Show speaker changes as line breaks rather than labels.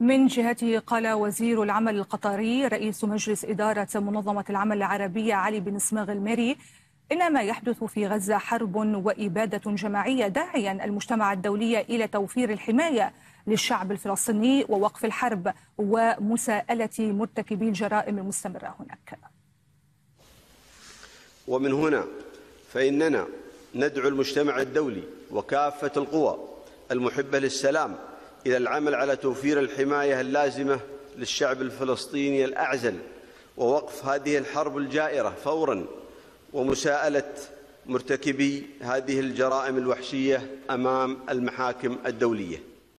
من جهته قال وزير العمل القطري رئيس مجلس إدارة منظمة العمل العربية علي بن اسماغ الميري إن ما يحدث في غزة حرب وإبادة جماعية داعيا المجتمع الدولي إلى توفير الحماية للشعب الفلسطيني ووقف الحرب ومساءلة مرتكبي الجرائم المستمرة هناك.
ومن هنا فإننا ندعو المجتمع الدولي وكافة القوى المحبة للسلام إلى العمل على توفير الحماية اللازمة للشعب الفلسطيني الأعزل ووقف هذه الحرب الجائرة فورا ومساءلة مرتكبي هذه الجرائم الوحشية أمام المحاكم الدولية.